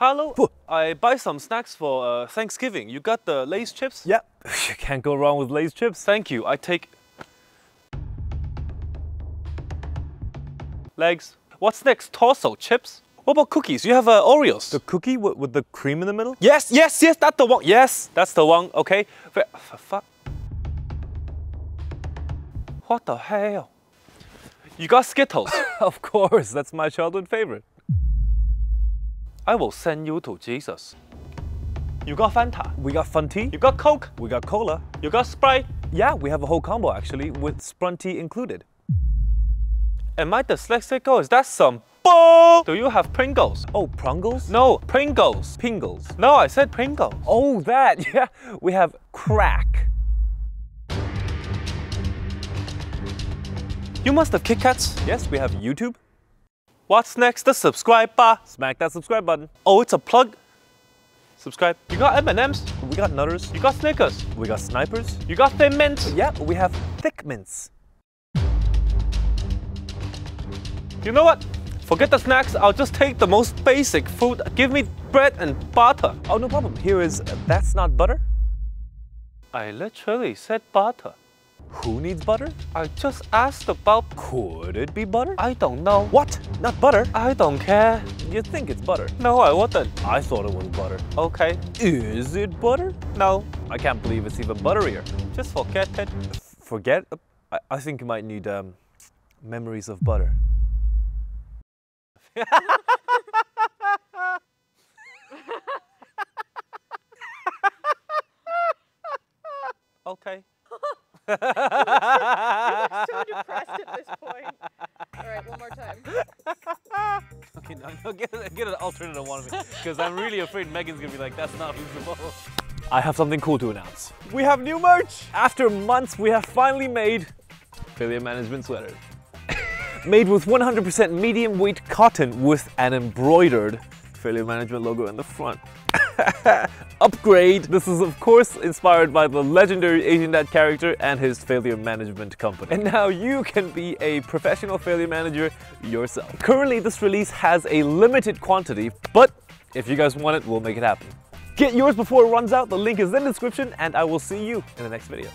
Hello, I buy some snacks for uh, Thanksgiving. You got the Lay's chips? Yep, you can't go wrong with Lay's chips. Thank you. I take legs. What's next? Torso chips. What about cookies? You have uh, Oreos. The cookie with, with the cream in the middle? yes, yes, yes. That's the one. Yes, that's the one. Okay. Fuck. What the hell? You got Skittles. Of course, that's my childhood favorite. I will send you to Jesus. You got Fanta. We got fun tea, You got Coke. we got cola. You got Sprite. Yeah, we have a whole combo actually with Sprun tea included. Am I dyslexic or is that some bull? Do you have Pringles? Oh, Prungles? No, Pringles. Pingles. No, I said Pringles. Oh, that, yeah. We have crack. You must have Kit Kats. Yes, we have YouTube. What's next? The subscribe bar. Smack that subscribe button. Oh, it's a plug. Subscribe. You got M&Ms. We got Nutters. You got Snickers. We got Snipers. You got Thin Mints. Yeah, we have Thick Mints. You know what? Forget the snacks. I'll just take the most basic food. Give me bread and butter. Oh, no problem. Here is That's Not Butter. I literally said butter. Who needs butter? I just asked about. Could it be butter? I don't know. What? Not butter? I don't care. You think it's butter. No, I wouldn't. I thought it was butter. Okay. Is it butter? No. I can't believe it's even butterier. Just forget it. Forget? I, I think you might need um, memories of butter. Okay. so depressed at this point. All right, one more time. Okay, no, no, get, get an alternative one of me, because I'm really afraid Megan's gonna be like, that's not feasible. I have something cool to announce. We have new merch! After months, we have finally made failure management sweaters. made with 100% medium weight cotton with an embroidered failure management logo in the front. Upgrade! This is of course inspired by the legendary Asian Dad character and his failure management company. And now you can be a professional failure manager yourself. Currently this release has a limited quantity, but if you guys want it, we'll make it happen. Get yours before it runs out, the link is in the description, and I will see you in the next video.